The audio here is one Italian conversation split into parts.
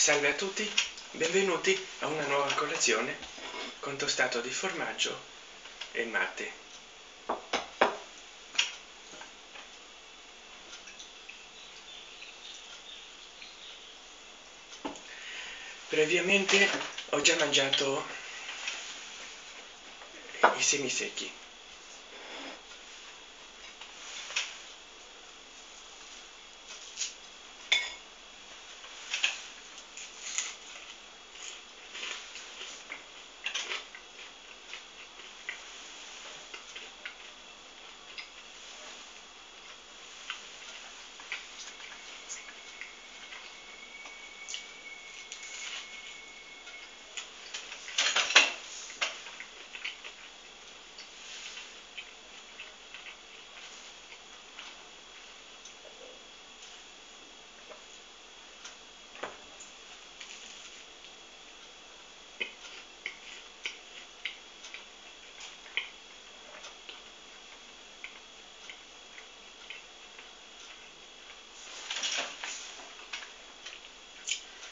Salve a tutti, benvenuti a una nuova colazione con tostato di formaggio e mate. Previamente ho già mangiato i semi secchi.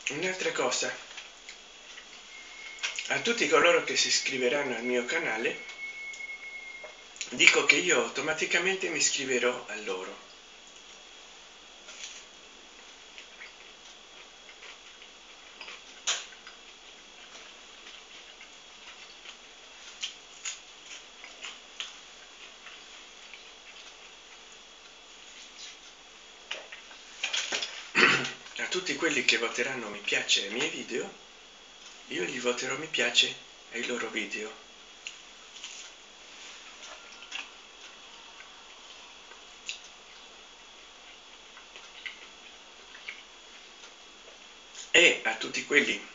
Un'altra cosa. A tutti coloro che si iscriveranno al mio canale dico che io automaticamente mi iscriverò a loro tutti quelli che voteranno mi piace ai miei video, io gli voterò mi piace ai loro video. E a tutti quelli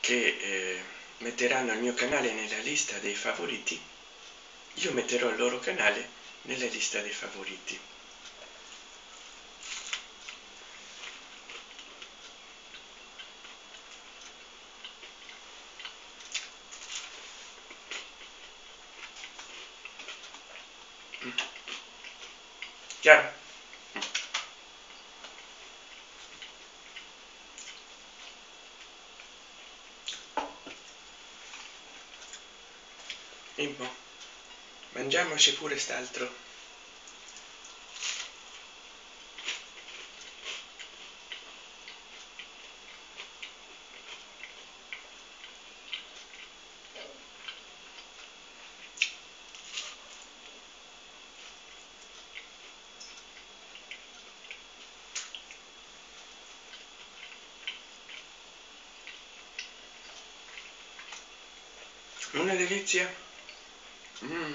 che eh, metteranno il mio canale nella lista dei favoriti, io metterò il loro canale nella lista dei favoriti. Chiaro? Impo, mangiamoci pure st'altro. Una delizia mm.